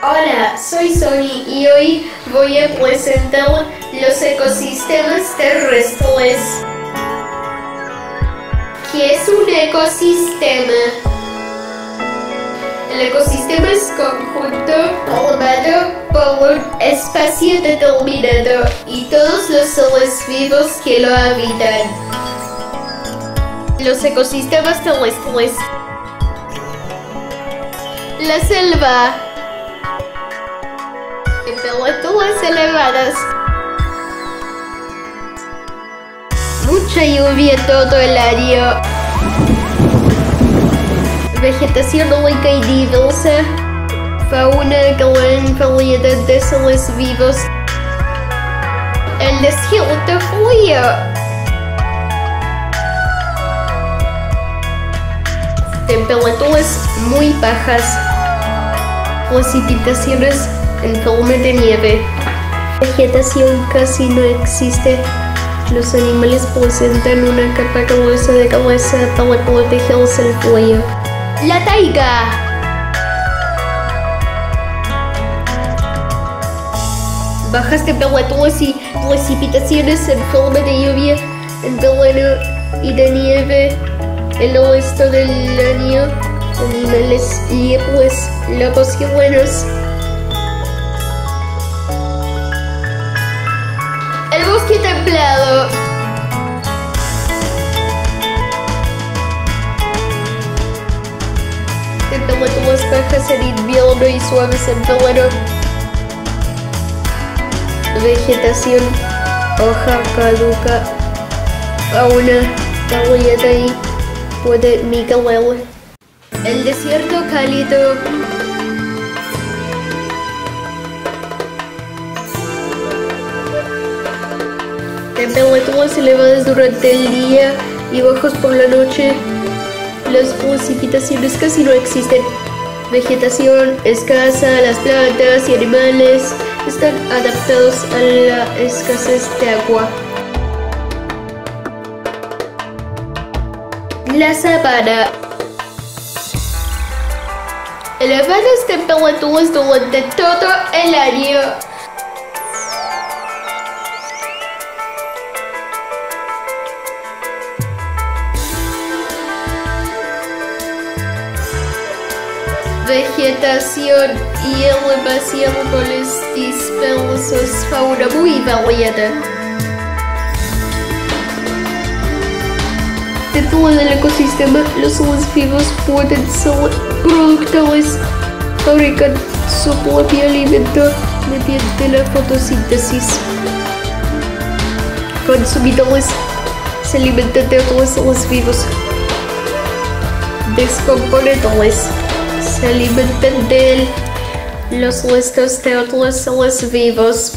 Hola, soy Sony y hoy voy a presentar los ecosistemas terrestres. ¿Qué es un ecosistema? El ecosistema es conjunto formado por un espacio determinado y todos los seres vivos que lo habitan. Los ecosistemas terrestres. La selva. Elevadas. Mucha lluvia todo el año. Vegetación rica y diversa. Fauna gran variedad de seres vivos. El desierto frío. Temperaturas muy bajas. Precipitaciones en forma de nieve. Vegetación casi no existe. Los animales presentan una capa gruesa de cabeza para protegerse del frío. La taiga. Bajas temperaturas y precipitaciones en forma de lluvia en verano y de nieve el resto del año. Animales libres, lobos y buenos. Templado. Temperaturas bajas en invierno y suaves en verano. Vegetación, hoja caduca, fauna, variedad y puede migrar. El desierto cálido. Temperaturas elevadas durante el día y bajas por la noche. Las precipitaciones casi no existen. Vegetación escasa, las plantas y animales están adaptados a la escasez de agua. La sabana. Elevadas temperaturas durante todo el año. Vegetación y elevación árboles dispersos, fauna muy variada. Dentro del ecosistema, los seres vivos pueden ser productores, fabrican su propio alimento mediante la fotosíntesis. Consumidores se alimentan de otros seres vivos. Descomponedores se alimentan de los restos de otros seres vivos.